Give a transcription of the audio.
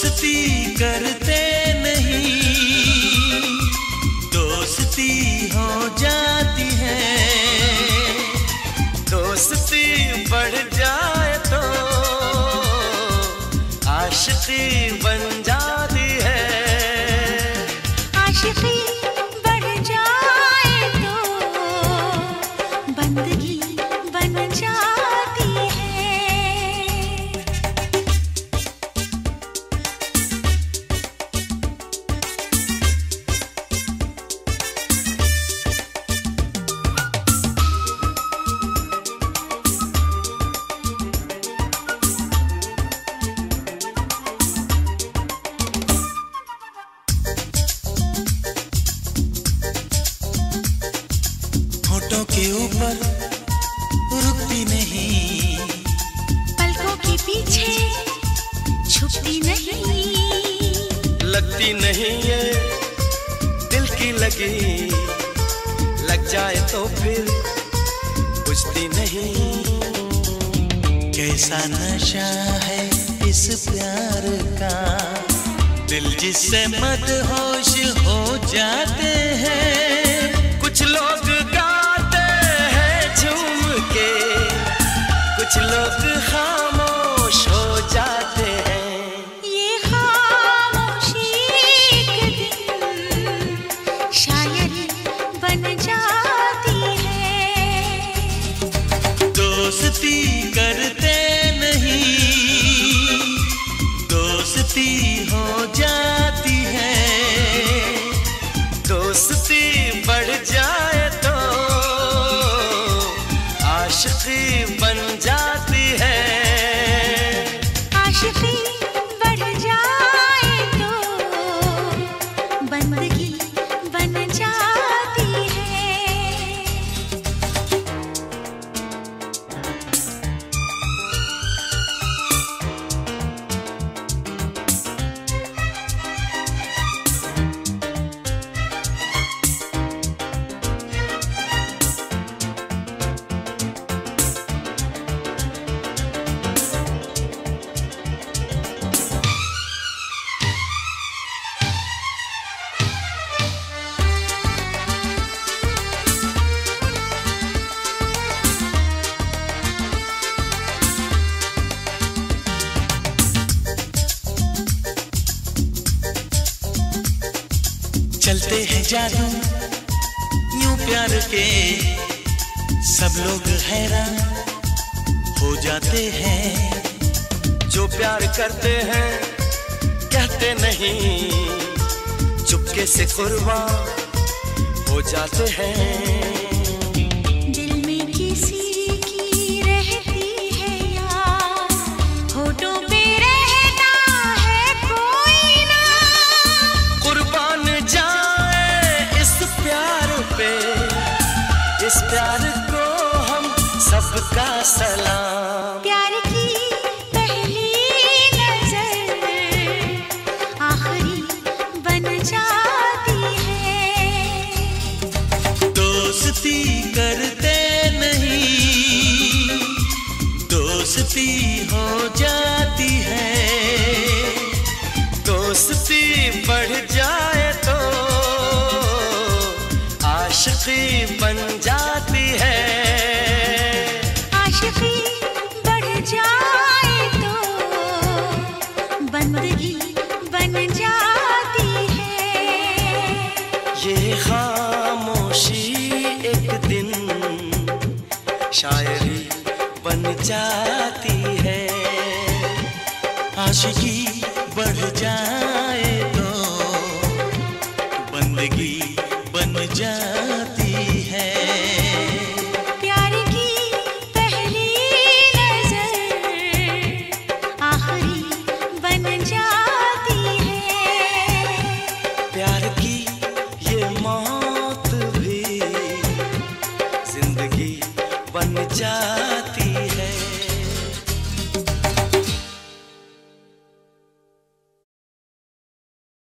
दोस्ती करते होठों के ऊपर रुकती नहीं। पलकों के पीछे छुपती नहीं। लगती नहीं ये दिल की लगी। लग जाए तो फिर बुझती नहीं। कैसा नशा है इस प्यार का? दिल जिससे मत होश हो जाते दोस्ती करते नहीं। दोस्ती हो जाती है। दोस्ती बढ़ जाए तो आशिकी बन जाती चलते हैं जादू, यूँ प्यार के। सब लोग हैरान हो जाते हैं। जो प्यार करते हैं, कहते नहीं। चुपके से कुर्बान हो जाते हैं। इस प्यार को हम सबका सलाम। प्यार की पहली नज़र आखिरी बन जाती है। दोस्ती करते नहीं दोस्ती बन जाती है। आशिकी बढ़ जाए तो बंदगी बन जाती है। प्यार की पहली नज़र आखिरी बन जाती है। प्यार की ये मौत भी ज़िंदगी बन जाती